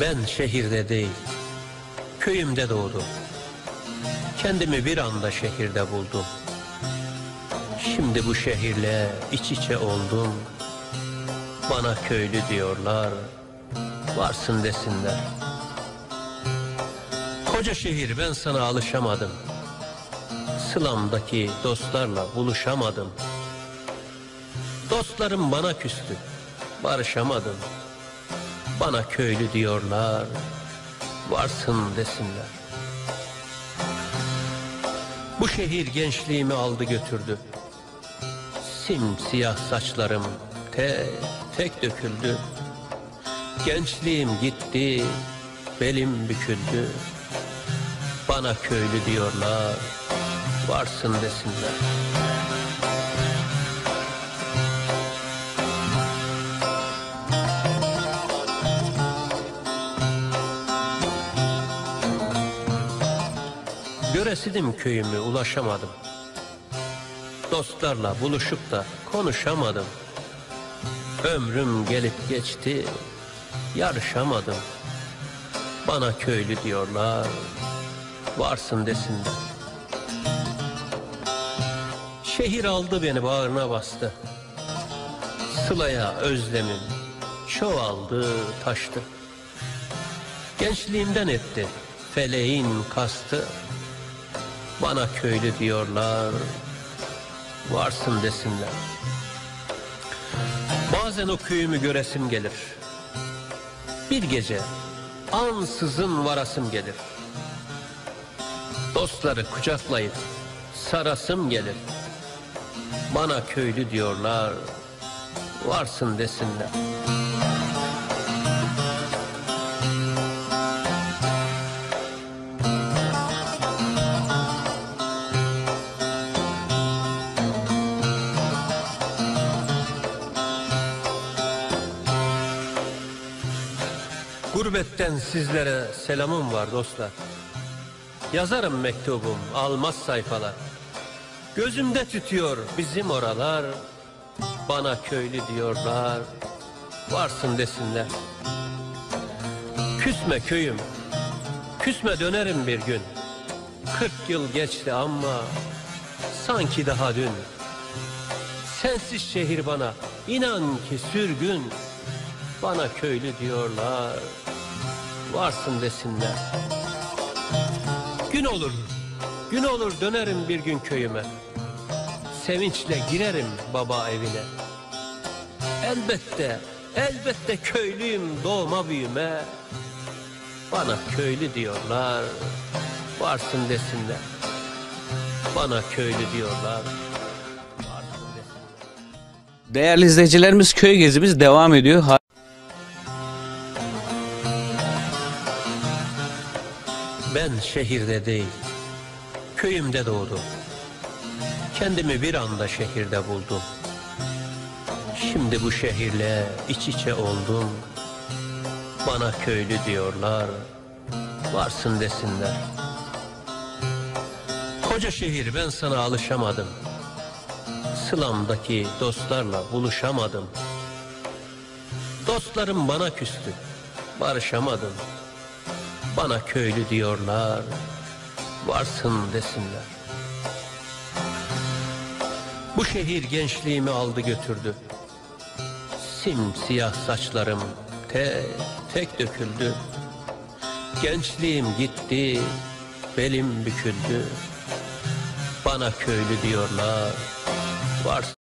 Ben şehirde değil, köyümde doğdum. Kendimi bir anda şehirde buldum. Şimdi bu şehirle iç içe oldum. Bana köylü diyorlar, varsın desinler. Koca şehir ben sana alışamadım. Sılamdaki dostlarla buluşamadım. Dostlarım bana küstü, barışamadım. Bana köylü diyorlar, varsın desinler. Bu şehir gençliğimi aldı götürdü. Simsiyah saçlarım tek tek döküldü. Gençliğim gitti, belim büküldü. Bana köylü diyorlar, varsın desinler. Göresidim köyümü ulaşamadım. Dostlarla buluşup da konuşamadım. Ömrüm gelip geçti, yarışamadım. Bana köylü diyorlar, varsın desinler. Şehir aldı beni bağrına bastı. Sılaya özlemim çoğaldı, taştı. Gençliğimden etti feleğin kastı. Bana köylü diyorlar, varsın desinler. Bazen o köyümü göresim gelir. Bir gece ansızın varasım gelir. Dostları kucaklayıp sarasım gelir. Bana köylü diyorlar, varsın desinler. Gurbetten sizlere selamım var dostlar. Yazarım mektubum almaz sayfalar. Gözümde tütüyor bizim oralar. Bana köylü diyorlar. Varsın desinler. Küsme köyüm. Küsme dönerim bir gün. Kırk yıl geçti ama sanki daha dün. Sensiz şehir bana inan ki sürgün. Bana köylü diyorlar. Varsın desinler. Gün olur. Gün olur dönerim bir gün köyüme. Sevinçle girerim baba evine. Elbette, elbette köylüyüm doğma büyüme. Bana köylü diyorlar. Varsın desinler. Bana köylü diyorlar. Değerli izleyicilerimiz köy gezimiz devam ediyor. Ben şehirde değil, köyümde doğdum. Kendimi bir anda şehirde buldum. Şimdi bu şehirle iç içe oldum. Bana köylü diyorlar, varsın desinler. Koca şehir ben sana alışamadım. Sılamdaki dostlarla buluşamadım. Dostlarım bana küstü, barışamadım. Bana köylü diyorlar, varsın desinler. Bu şehir gençliğimi aldı götürdü. Simsiyah saçlarım tek tek döküldü. Gençliğim gitti, belim büküldü. Bana köylü diyorlar, varsın.